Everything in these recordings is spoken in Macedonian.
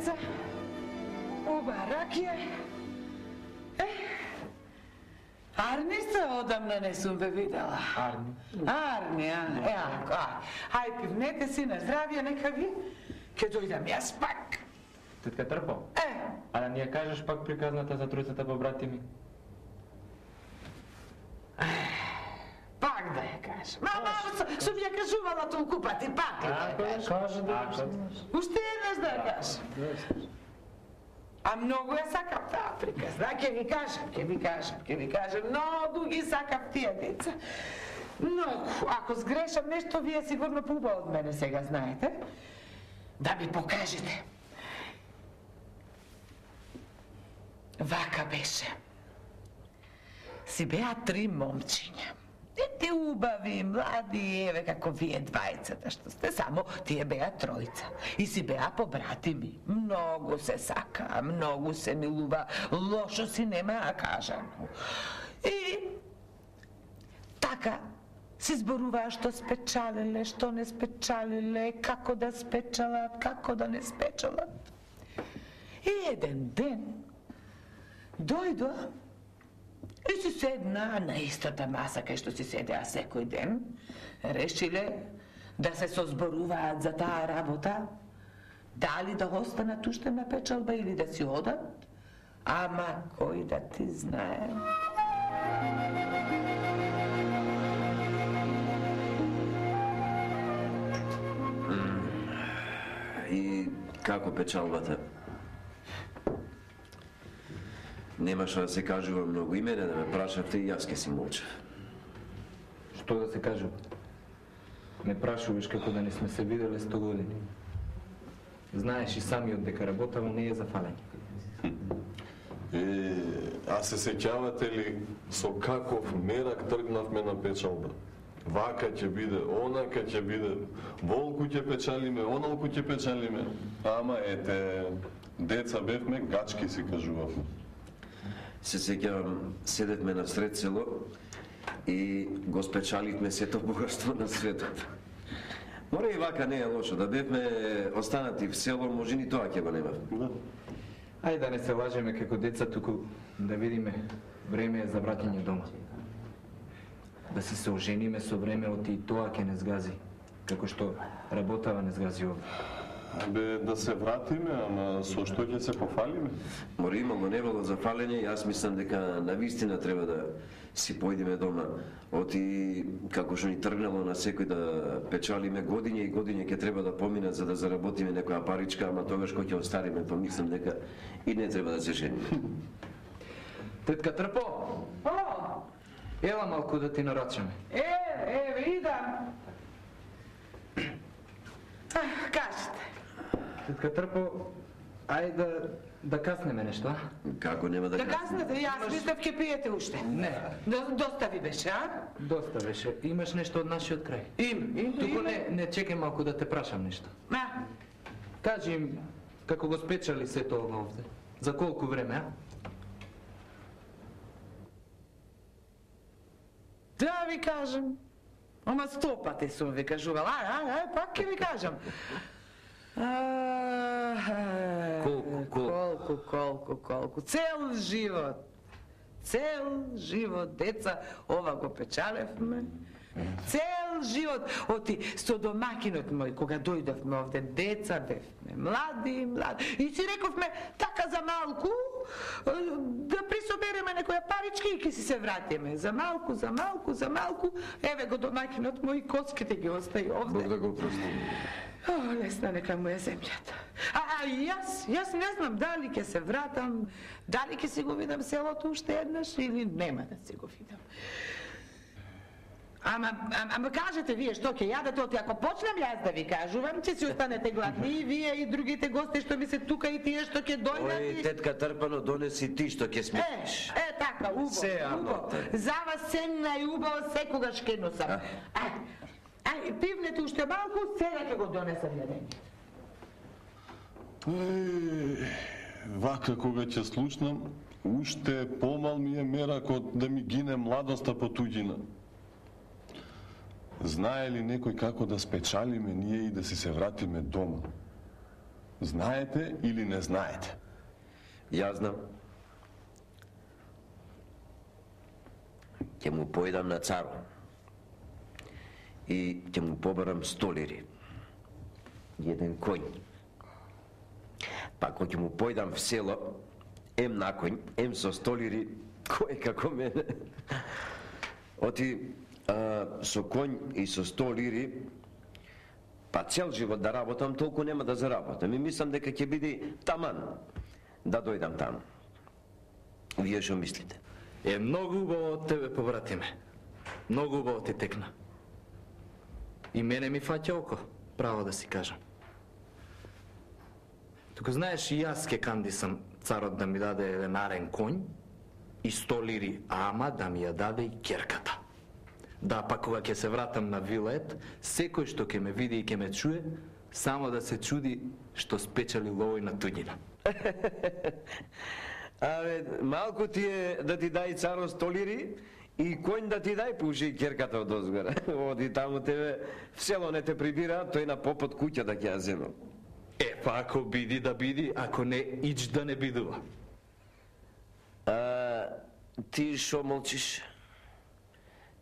Деца, оба ракија. Е, Арни се одамна не сум ве видела. Арни. Арни, а? Е, ако, а. Ај, пивнете си на здравје, нека ви. Ке дојдам јас пак. Тетка Трпо, Е, а да ни ја кажеш пак приказната за тројцата побрати ми? Пак да ја кажам. Ма, ма, су- сум ја кажувала толку пати, пак ли да ја кажам? Кажа да Ако? Уште еднаш да ја кажам. А многу ја сакам таа приказ, да, ќе ви кажам, ќе ви кажам, ќе ви кажам, многу ги сакам тие деца. Многу, ако сгрешам нешто, вие сигурно пуба од мене сега знаете. Да ми покажете. Вака беше. Си беа три момчиња сите убави, млади, еве како вие двајцата, што сте само, тие беа тројца. И си беа побратими. Многу се сака, многу се милува, лошо си нема кажано. И така се зборуваа што спечалиле, што не спечалиле, како да спечалат, како да не спечалат. И еден ден дојдоа и си седна на истата маса кај што си седеа секој ден. Решиле да се созборуваат за таа работа, дали да останат уште на печалба или да си одат, ама кој да ти знае. И како печалбата? Немаше да се кажува многу и мене да ме прашавте и јас ке си молчев. Што да се кажува? Не прашуваш како да не сме се виделе 100 години. Знаеш и самиот дека работава не е за фалење. Е, а се сеќавате ли со каков мерак тргнавме на печалба? Вака ќе биде, онака ќе биде, волку ќе печалиме, оналку ќе печалиме. Ама ете, деца бевме, гачки си кажувавме. Се сеќавам, седевме на сред село и го спечаливме сето богатство на светот. Мора и вака не е лошо, да бевме останати в село, може ни тоа ќе го немав. Да. Ајде да не се лажеме како деца, туку да видиме време е за враќање дома. Да се се ожениме со времеот и тоа ќе не згази, како што работава не згази овде. Абе, да се вратиме, ама со што ќе се пофалиме? Мора имало невало за фалење, јас мислам дека на вистина треба да си појдеме дома. Оти, како што ни тргнало на секој да печалиме годиња и годиња ќе треба да поминат за да заработиме некоја паричка, ама тогаш кој ќе остариме, па мислам дека и не треба да се жениме. Тетка Трпо, О, ела малку да ти нарачаме. е, еве, идам. Кажете. Тетка Трпо, ајде да, да каснеме нешто, а? Како нема да Да кажам? казнете, јас мислев ќе пиете уште. Не. До- Доста ви беше, а? Доста беше. Имаш нешто од нашиот крај? Им, им, Туку им. не, не чекай малку да те прашам нешто. Ма, Кажи им како го спечали сето ова овде. За колку време, а? да ви кажам. Ама сто пати сум ви кажувала. Ај, ај, ај, пак ќе ви кажам. А, Колку, колку? Колку, колку, колку. Цел живот. Цел живот, деца, ова го печалевме. Цел живот, оти со домакинот мој, кога дојдовме овде, деца бевме, млади, млади. И си рековме, така за малку, да присобереме некоја парички и ќе си се вратиме. За малку, за малку, за малку, еве го домакинот мој, коските ги остави овде. Бог да го прости. О, лесна нека му е земјата. А, а јас, јас не знам дали ќе се вратам, дали ќе си го видам селото уште еднаш или нема да си го видам. Ама, ама, ама кажете вие што ќе јадете, оти ако почнам јас да ви кажувам, ќе си останете гладни и вие и другите гости што ми се тука и тие што ќе дојдат. Ој, и- тетка Трпано, донеси ти што ќе Е, смееш. е, така, убаво, Се, убаво. Арноте. За вас ценна и убаво секогаш ке носам. Ај, ај, пивнете уште малку, сега ќе го донесам јадење. Е, вака кога ќе слушнам, уште помал ми е меракот да ми гине младоста по туѓина. Знае ли некој како да спечалиме ние и да си се вратиме дома? Знаете или не знаете? Јас знам. Ќе му појдам на царо. И ќе му побарам столири. Еден конј. Па кога ќе му појдам в село, ем на конј, ем со столири, кој како мене. Оти, а, со конј и со 100 лири, па цел живот да работам, толку нема да заработам. И мислам дека ќе биде таман да дојдам таму. Вие што мислите? Е многу убаво од тебе, побратиме. Многу убаво ти текна. И мене ми фаќа око, право да си кажам. Тука знаеш, и јас ке кандисам царот да ми даде еден арен конј и сто лири, ама да ми ја даде и керката. Да, па кога ќе се вратам на Вилет, секој што ќе ме види и ќе ме чуе, само да се чуди што спечали ловој на туѓина. Абе, малку ти е да ти дај царо столири и конј да ти дај пуши керката од озгора. Оди таму тебе в село не те прибира, тој на попот куќа да ќе ја земам. Е, па ако биди да биди, ако не, ич да не бидува. А, ти шо молчиш?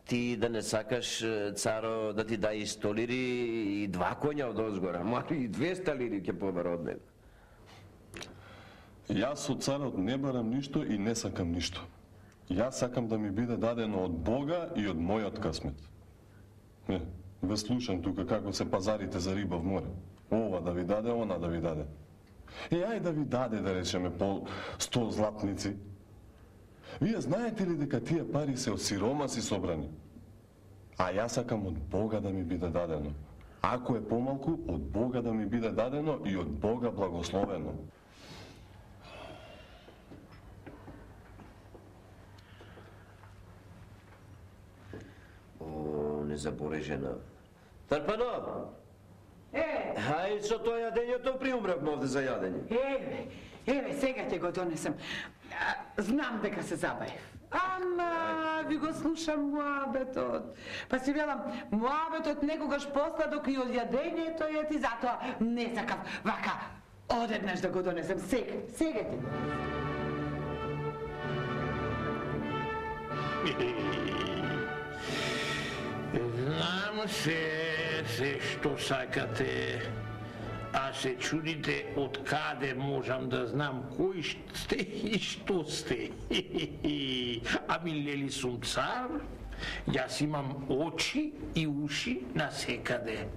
Ти да не сакаш царо да ти даде и столири и два коња од озгора, ма и 200 лири ќе побара од него. Јас од царот не барам ништо и не сакам ништо. Јас сакам да ми биде дадено од Бога и од мојот касмет. Не, ве слушам тука како се пазарите за риба в море. Ова да ви даде, она да ви даде. Е, ај да ви даде, да речеме, по 100 златници. Вие знаете ли дека тие пари се од сиромаси собрани? А јас сакам од Бога да ми биде дадено. Ако е помалку, од Бога да ми биде дадено и од Бога благословено. О, незаборежена. Тарпано, Е, хај со тоа јадењето приумревме овде за јадење. еве, еве, сега ќе го донесам. Знам дека се забавив. Ама, ви го слушам муабетот. Па си велам, муабетот некогаш посладок и од јадењето е ти затоа не сакав вака одеднаш да го донесам. Сега, сега ти го. Знам се, се што сакате, а се чудите од каде можам да знам кој сте и што сте. Ами лели сум цар, јас имам очи и уши на секаде.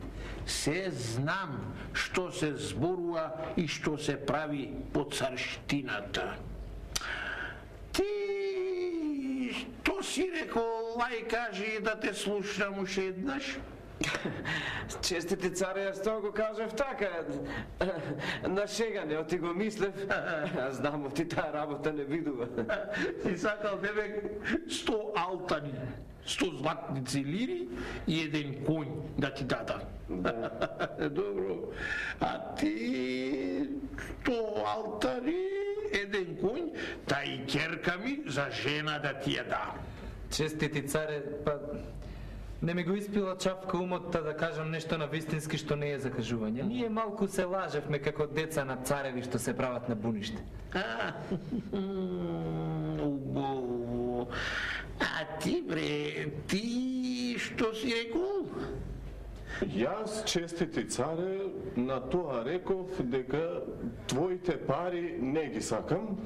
Се знам што се зборува и што се прави по царштината. Ти што си рекол, лај кажи да те слушнам уште еднаш? Честити царе, јас тоа го кажав така, на шегане, оти го мислев, а знам, оти таа работа не видува. И сакал тебе сто алтани, сто златници лири и еден конј да ти дадам. Добро. А ти сто алтари, еден конј, та и керка ми за жена да ти ја дам. Честити царе, па не ми го испила чавка умот да кажам нешто на вистински што не е закажување. Ние малку се лажевме како деца на цареви што се прават на буниште. А, убо, А ти бре, ти што си рекол? Јас, честити царе, на тоа реков дека твоите пари не ги сакам,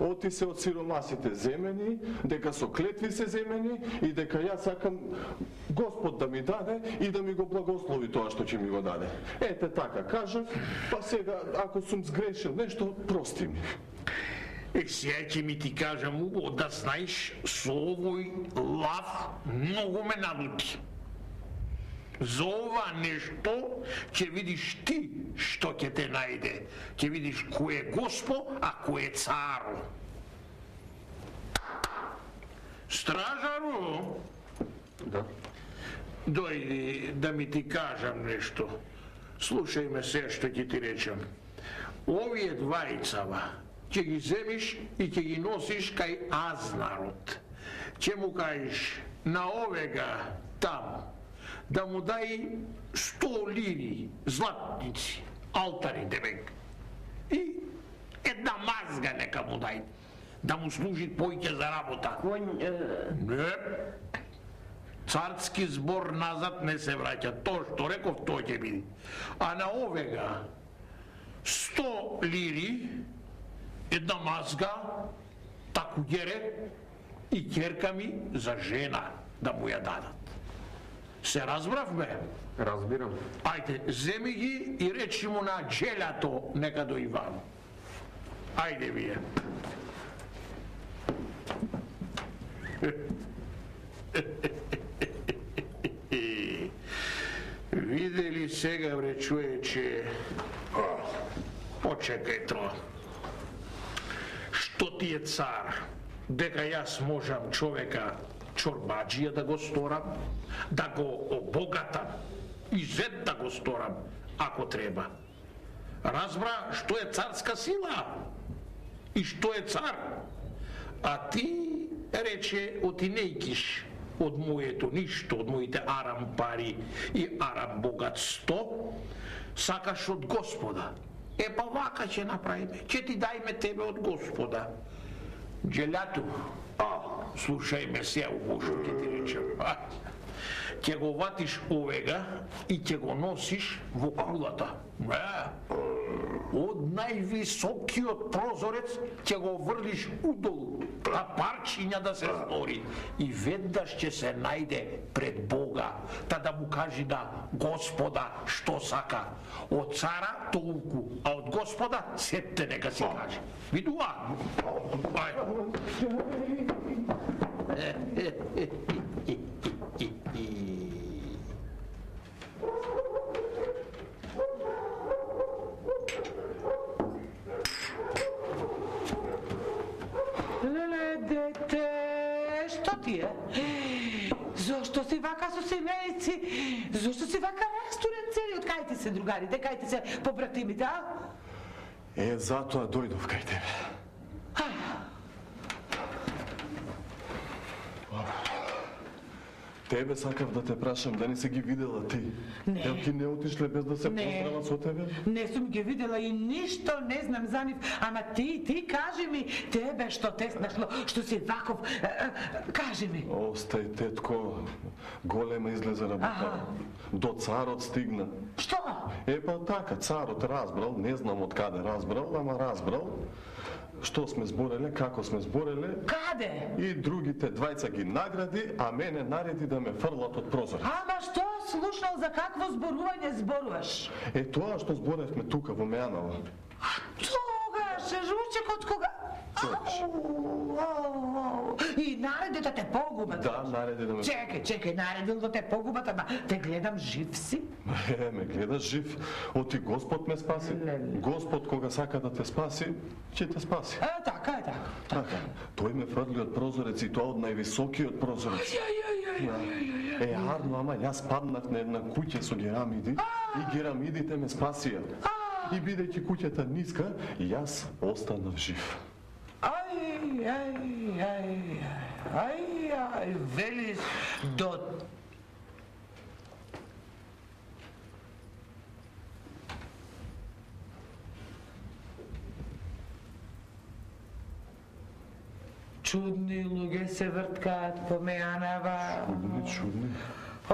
оти се од сиромасите земени, дека со клетви се земени и дека јас сакам Господ да ми даде и да ми го благослови тоа што ќе ми го даде. Ете така кажав, па сега ако сум сгрешил нешто, прости ми. Е, сега ќе ми ти кажам убо да знаеш, со овој лав многу ме налути. За ова нешто ќе видиш ти што ќе те најде. Ќе видиш кој е Госпо, а кој е царо. Стражаро, Да. дојди да ми ти кажам нешто. Слушај ме се што ќе ти речам. Овие двајцава ќе ги земиш и ќе ги носиш кај Азнарот. Ќе му кажеш на овега таму да му дај 100 лири, златници, алтари демек. И една мазга нека му дај, да му служи појќе за работа. Конј, е, Не. Царски збор назад не се враќа. Тоа што реков, тоа ќе биде. А на овега 100 лири, една мазга, таку гере и ќерка ми за жена да му ја дадат. Се разбравме? Разбирам. Ајде, земи ги и речи му на джелято нека до Иван. Ајде вие. Видели сега, бре, човече, О, почекај тоа. Што ти е цар? Дека јас можам човека чорбаджија да го сторам, да го обогатам и зет да го сторам, ако треба. Разбра што е царска сила и што е цар. А ти рече оти нејкиш од моето ништо, од моите арам пари и арам богатство, сакаш од Господа. Е па вака ќе направиме, ќе ти дајме тебе од Господа. Джелјату, а, слушај ме се ово ќе ти речем. Ќе го ватиш овега и ќе го носиш во кулата. Не, од највисокиот прозорец ќе го врлиш удолу, а парчиња да се стори. И веднаш ќе се најде пред Бога, та да му кажи на Господа што сака. Од цара толку, а од Господа сетте нека си каже. Видува? Ајде. Дете, што ти е? Зошто си вака со семејци? Зошто си вака растурен целиот? Кај ти се другарите, кај ти се побратимите, а? Е, затоа дојдов кај тебе. Тебе сакав да те прашам, да не се ги видела ти. Не. Елки не отишле без да се Не. поздрават со тебе? Не сум ги видела и ништо не знам за нив, ама ти, ти кажи ми, тебе што те снашло, што си ваков, кажи ми. Остај, тетко, голема излезе работа. До царот стигна. Што? Е, па така, царот разбрал, не знам од каде разбрал, ама разбрал, што сме збореле, како сме збореле, Каде? и другите двајца ги награди, а мене нареди да ме фрлат од прозорец. Ама што слушнал за какво зборување зборуваш? Е, тоа што зборевме тука во Мејанова. Тогаш, ручек од кога? Ау. И нареди да те погубат. Да, нареди да ме... Чекај, чекај, наредил да те погубат, ама те гледам жив си. Е, ме гледаш жив, оти Господ ме спаси. Леле. Господ кога сака да те спаси, ќе те спаси. Е, така е, така. Така, тој ме фрли од прозорец и тоа од највисокиот прозорец. Е, арно, ама јас паднав на една куќа со герамиди и герамидите ме спасија. И бидејќи куќата ниска, јас останав жив. Ај, ај, ај, ај, ај, велиш до... Чудни луѓе се врткаат по мејанава. Чудни, чудни.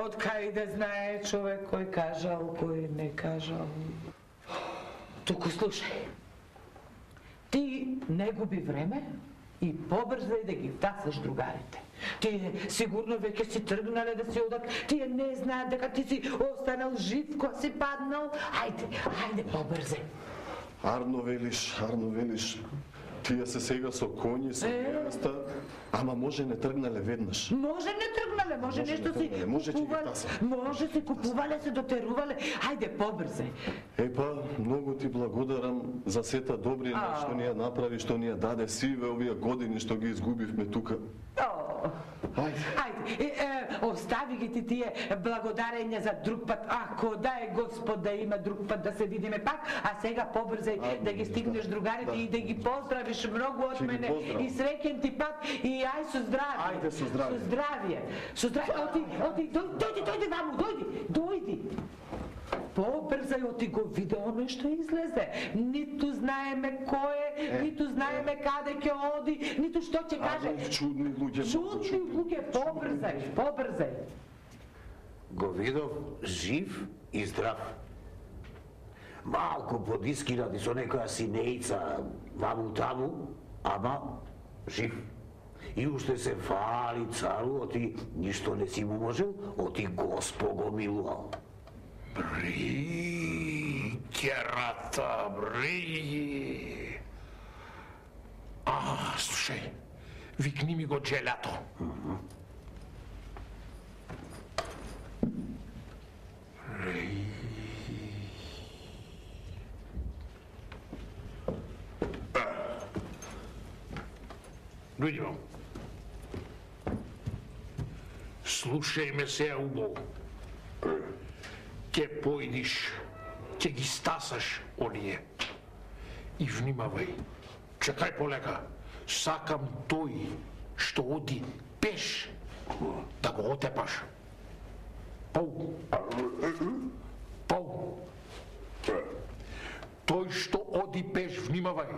Од кај да знае човек кој кажал, кој не кажал. Туку слушај. Ти не губи време и побрзај да ги втасаш другарите. Тие сигурно веќе си тргнале да си одат, тие не знаат дека ти си останал жив кога си паднал. Ајде, ајде побрзај. Арно велиш, Арно велиш, тие се сега со коњи, со Е. невеста, ама може не тргнале веднаш. Може не тргнале, може, Може нешто не си тргнале, може ќе ги купувале, може си купувале, се дотерувале. Ајде побрзај. Епа, многу ти благодарам за сета добри Ау. што ни ја направи, што ни ја даде сиве овие години што ги изгубивме тука. О, Ајде. Ајде, е, е, остави ги ти тие благодарења за друг пат. Ако да е Господ да има друг пат да се видиме пак, а сега побрзај Ајде, да ги стигнеш да, другарите да. и да ги поздравиш многу од мене и среќен ти пат и ај со здравје. Ајде, со здравје. Со здравје. Со здравје. Оти, оти, дојди, дојди, дојди ваму, дојди, дојди. Побрзај оти го видео нешто излезе. Ниту знаеме кој е, ниту знаеме каде ќе оди, ниту што ќе каже. Ама чудни луѓе. Чудни луѓе, побрзај, побрзај. Го видов жив и здрав. Малку подискинати со некоја синеица ваму таму, ама жив. И уште се фали цару, оти ништо не си му можел, оти Госпо го милувал. Бри, керата, бри. А, слушај, викни ми го джелято. Дојди вам. Слушај ме се убаво. Ќе појдиш, ќе ги стасаш оние. И внимавај. Чекај полека. Сакам тој што оди пеш да го отепаш. Пау. Пау. Тој што оди пеш, внимавај.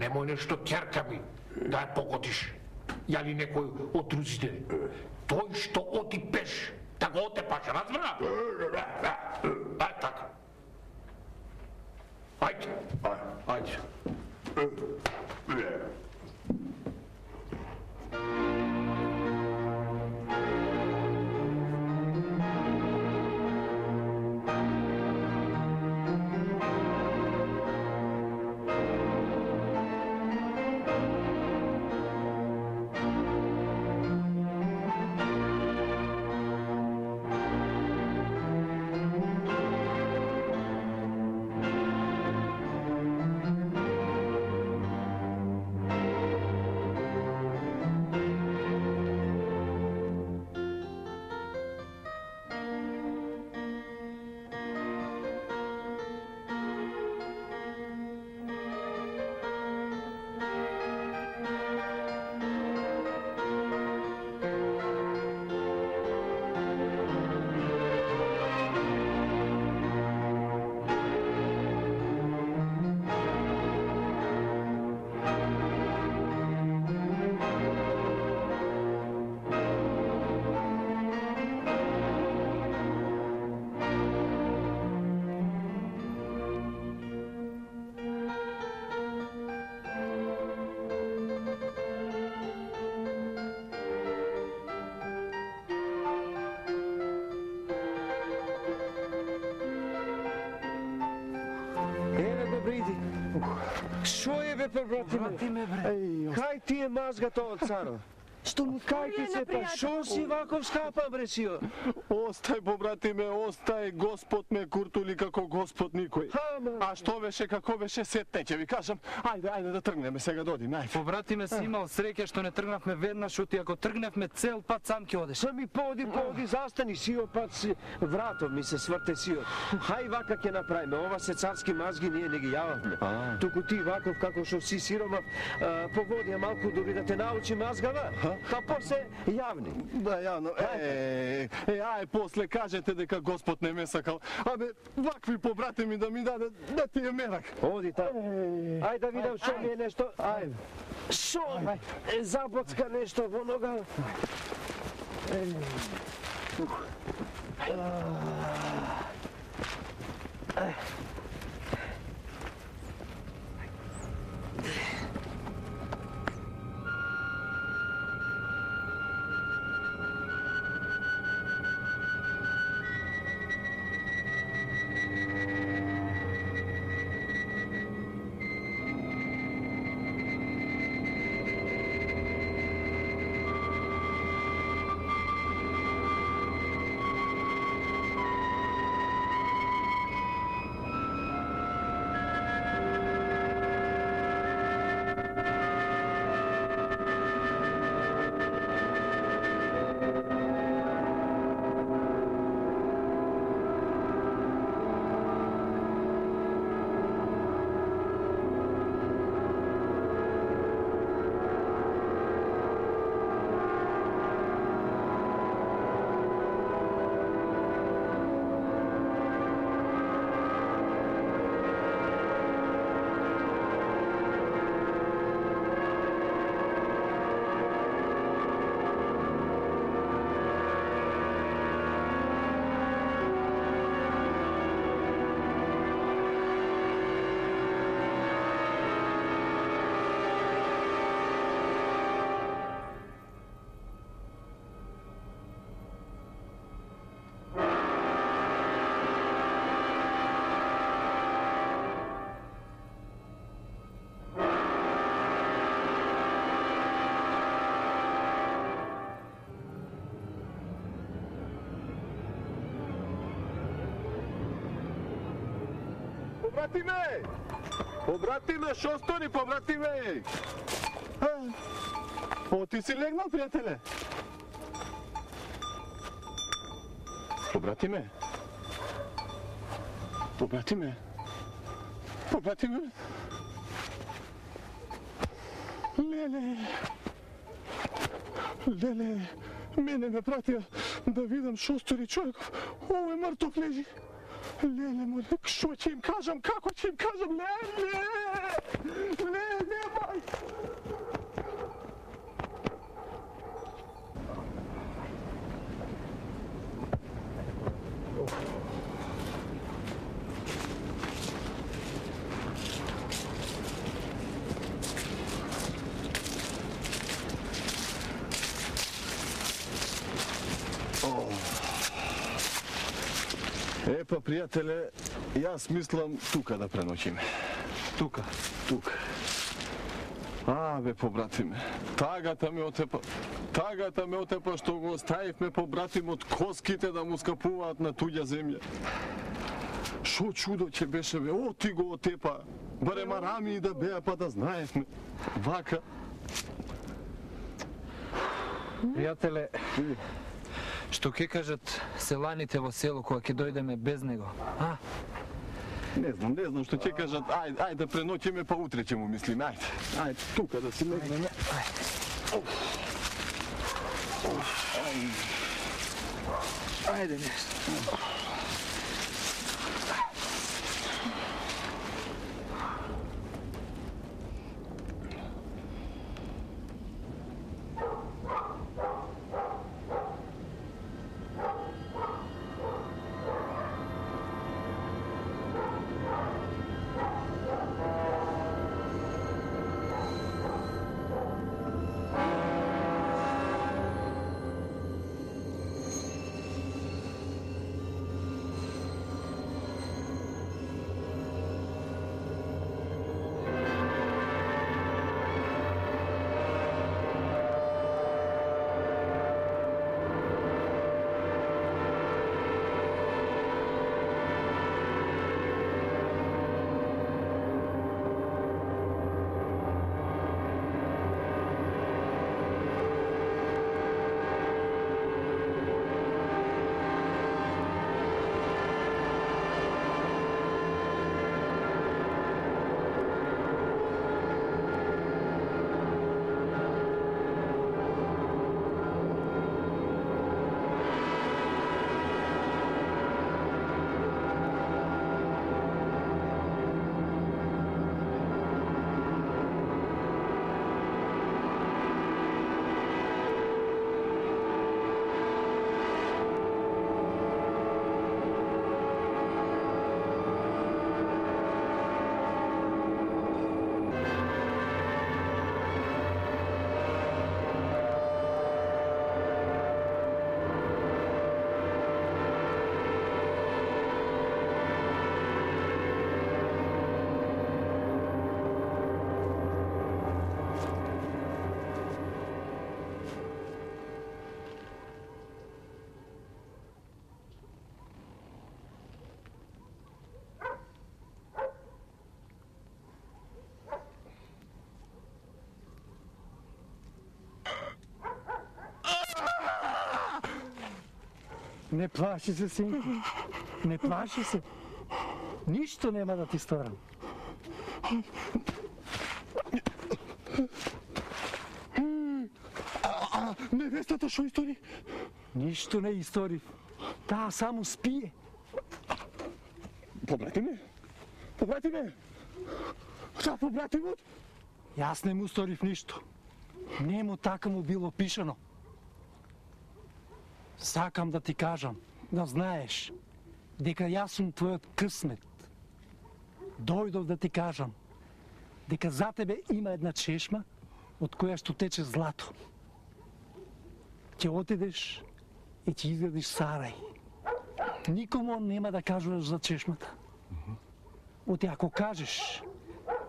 Немој нешто ќерками да ја покотиш. Јали некој од друзите. Тој што оди пеш, да го отепаш, разбра? Ај така. Ајде. Ајде. Бе пе братиме? Братиме, бре. Кај ти е мазгата од царо? Што му Кај ти се па? Шо си ваков скапа бре сио? Остај, побратиме, остај, Господ ме куртули како Господ никој. Ама. А што беше, како беше, сетне ќе ви кажам. Ајде, ајде да тргнеме сега да одиме, ајде. Побратиме си имал среќа што не тргнавме веднаш, оти ако тргневме цел пат сам ќе одеш. Сами поди, поди, застани сио пат си вратов ми се сврте сио. Хај вака ќе направиме, ова се царски мазги ние не ги јававме. Туку ти ваков како што си сиромав, а, погодија малку дури да те научи мазгава, па после јавни. Да, јано, е, е, ај, после кажете дека Господ не ме сакал. Абе, вакви побратими да ми даде, да ти е мерак. Оди та. Ај да видам што ми е нешто. Ај. Што? е забоцка нешто во нога. Ај. Побратиме! Побратиме, шо стони, побратиме? А, О, ти си легнал, пријателе? Побратиме? Побратиме? Побратиме? Леле! Леле, мене ме пратија да видам шо стори човеков. Овој мртов лежи. Lele, ne, ne, što će im kažem, kako će im kažem, ne, ne, ne, ne, пријателе, јас мислам тука да преночиме. Тука, тука. А, бе, побратиме, тагата ме отепа, тагата ме отепа што го оставивме побратимот коските да му скапуваат на туѓа земја. Шо чудо ќе беше, бе, о, ти го отепа. Барем арами и да беа, па да знаевме. Вака. Пријателе, што ќе кажат селаните во село кога ќе дојдеме без него? А? Не знам, не знам што ќе кажат. Ајде, ајде да преноќиме, па утре ќе му мислиме. Ајде, ајде, тука да си легнеме. Ајде нешто. Не плаши се, синко. Не плаши се. Ништо нема да ти сторам. Невестата што истори? Ништо не историв. Таа само спие. Побратиме? Побратиме? Šta побратимот? Јас не му сторив ништо. Нему така му било пишано. Сакам да ти кажам, да знаеш, дека јас сум твојот късмет. Дојдов да ти кажам, дека за тебе има една чешма од која што тече злато. Ќе отидеш и ќе изградиш сарај. Никому нема да кажуваш за чешмата. Оти ако кажеш,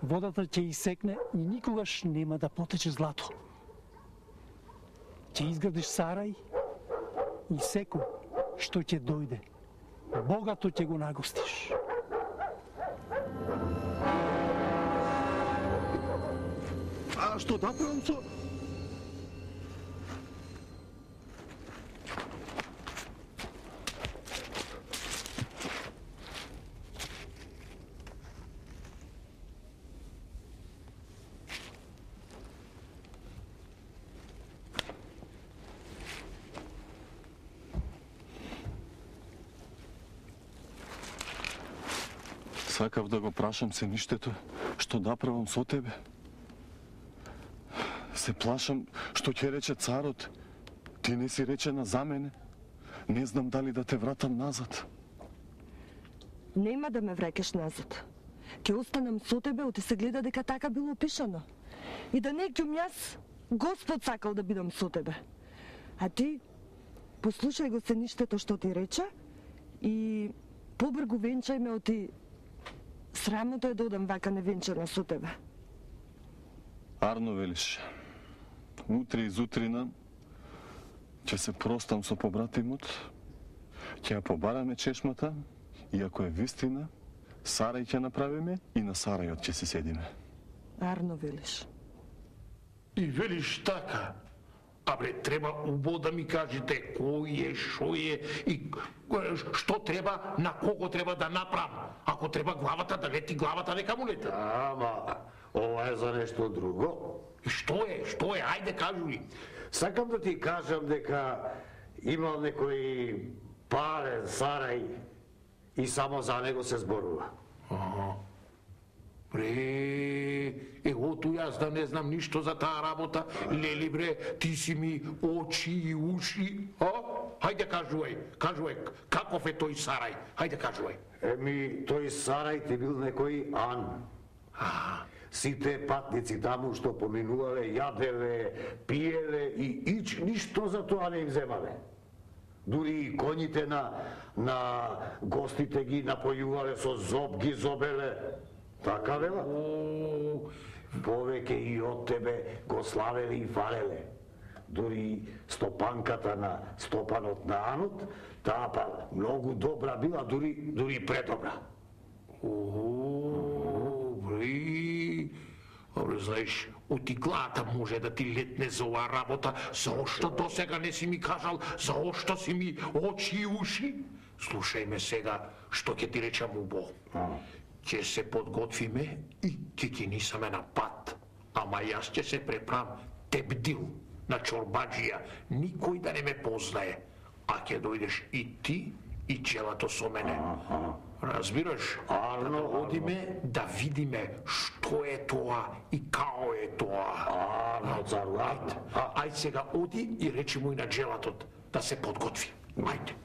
водата ќе исекне и никогаш нема да потече злато. Ќе изградиш сарај и секо што ќе дојде, богато ќе го нагостиш. А што направам со да го прашам се ништето, што направам со тебе. Се плашам што ќе рече царот. Ти не си речена за мене. Не знам дали да те вратам назад. Нема да ме врекеш назад. Ќе останам со тебе, оти се гледа дека така било пишано. И да не ќе јас, Господ сакал да бидам со тебе. А ти, послушај го се ништето што ти рече и побргу венчај ме оти Срамота е да одам вака невенчана со тебе. Арно велиш. Утре изутрина ќе се простам со побратимот, ќе ја побараме чешмата и ако е вистина, Сарај ќе направиме и на Сарајот ќе се седиме. Арно велиш. И велиш така. Абре, треба убо да ми кажете кој е, шо е и што треба, на кого треба да направам. Ако треба главата да лети, главата нека му лета. Ама, ова е за нешто друго. И што е, што е, ајде кажу ли. Сакам да ти кажам дека имал некој парен сарај и само за него се зборува. Ага. Бре, е, ото јас да не знам ништо за таа работа. Лели бре, ти си ми очи и уши. А? Хајде кажувај, кажувај, каков е тој сарај? Хајде кажувај. Еми, тој сарај ти бил некој Ан. А, Сите патници таму што поминувале, јаделе, пиеле и ич ништо за тоа не им земале. Дури и коњите на, на гостите ги напојувале со зоб, ги зобеле. Така вела? Повеќе и од тебе го славеле и фалеле. Дури стопанката на стопанот на Анот, таа па многу добра била, дури, дури предобра. о, бре. Абре, знаеш, од иглата може да ти летне за оваа работа. Заошто до сега не си ми кажал? Заошто си ми очи и уши? Слушај ме сега, што ќе ти речам убо. Ќе се подготвиме и ќе ги нисаме на пат. Ама јас ќе се преправам тебдил на чорбаджија. Никој да не ме познае. А ќе дојдеш и ти и челато со мене. Разбираш? Арно, да одиме да видиме што е тоа и као е тоа. Арно, цару, Ајде, ајде сега оди и речи му и на джелатот да се подготви. Ајде.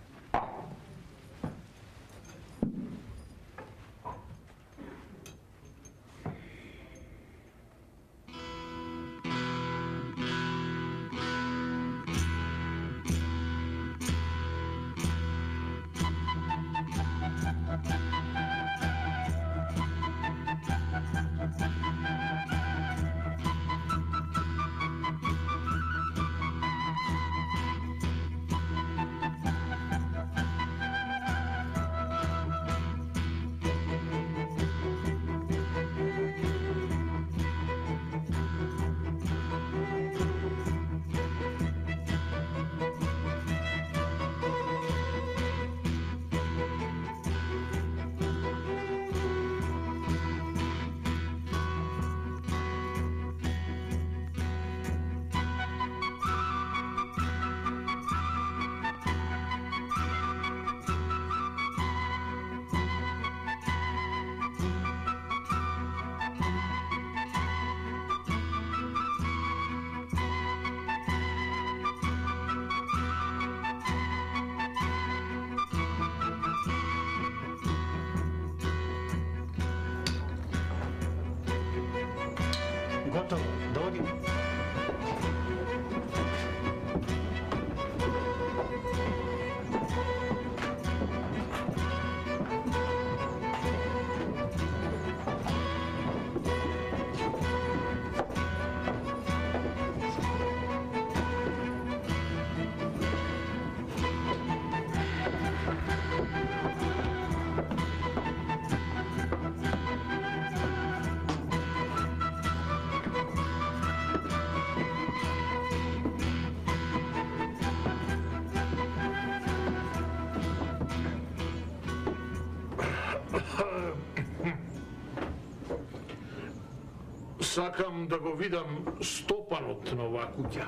Сакам да го видам стопанот на оваа куќа.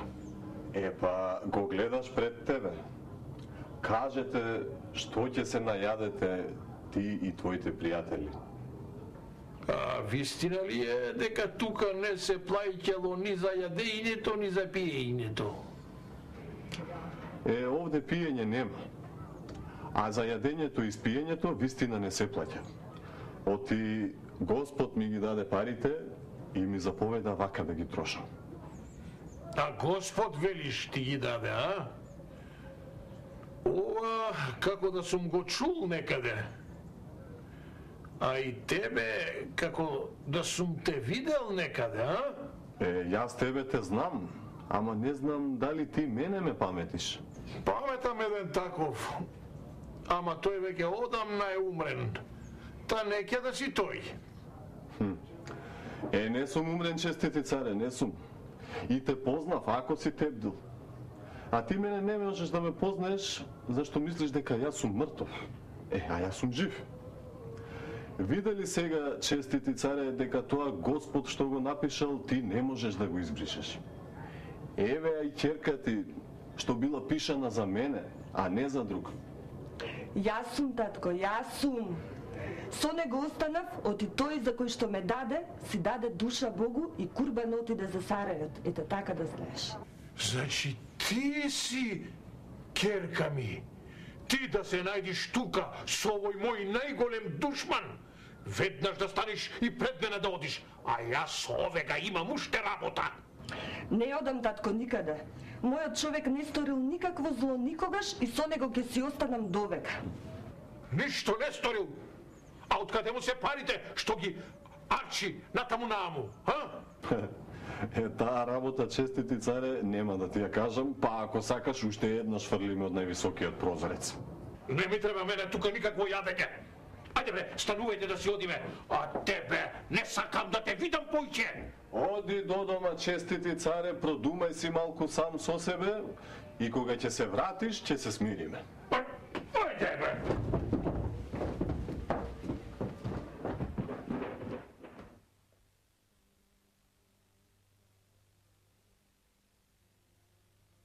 Е па, го гледаш пред тебе. Кажете што ќе се најадете ти и твоите пријатели. А вистина ли е дека тука не се плаќало ни за јадењето, ни за пиењето? Е, овде пиење нема. А за јадењето и спиењето вистина не се плаќа. Оти Господ ми ги даде парите и ми заповеда вака да ги трошам. А Господ велиш ти ги даде, а? Ова, како да сум го чул некаде. А и тебе, како да сум те видел некаде, а? Е, јас тебе те знам, ама не знам дали ти мене ме паметиш. Паметам еден таков, ама тој веќе одамна е умрен. Та неќе да си тој. Е, не сум умрен честити царе, не сум. И те познав, ако си тебдил. А ти мене не можеш да ме познаеш, зашто мислиш дека јас сум мртов. Е, а јас сум жив. Видели сега, честити царе, дека тоа Господ што го напишал, ти не можеш да го избришеш. Еве ја и ќерка ти, што била пишана за мене, а не за друг. Јас сум, татко, јас сум. Со него останав, оти тој за кој што ме даде, си даде душа Богу и курбан отиде за Сарајот. Ете така да знаеш. Значи ти си керка ми. Ти да се најдиш тука со овој мој најголем душман. Веднаш да станеш и пред мене да одиш, а јас со овега имам уште работа. Не одам, татко, никаде. Мојот човек не сторил никакво зло никогаш и со него ќе си останам довека. Ништо не сторил. А откаде му се парите што ги арчи натаму нааму, а? Е, таа работа, честити царе, нема да ти ја кажам, па ако сакаш, уште еднаш фрлиме од највисокиот прозорец. Не ми треба мене тука никакво јадење. Ајде бе, станувајте да си одиме. А тебе не сакам да те видам појќе. Оди до дома, честити царе, продумај си малку сам со себе и кога ќе се вратиш, ќе се смириме. Па, Ајде бе.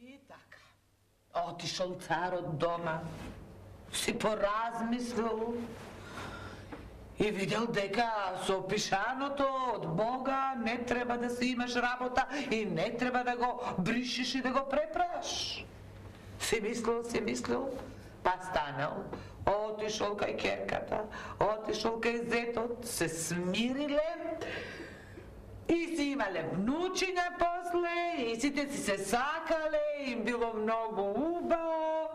И така. Отишол царот дома, си поразмислил и видел дека со пишаното од Бога не треба да си имаш работа и не треба да го бришиш и да го препраш. Си мислил, си мислил, па станал, отишол кај керката, отишол кај зетот, се смириле и си имале внучиња после, и сите си се сакале, им било многу убаво.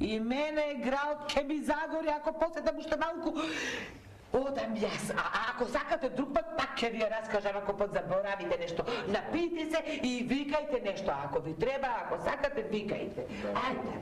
И мене град ке ми загори ако посетам уште малку. Одам јас, а а ако сакате друг пат, пак ќе ви ја раскажам ако подзаборавите нешто. Напите се и викајте нешто, ако ви треба, ако сакате, викајте. Ајде.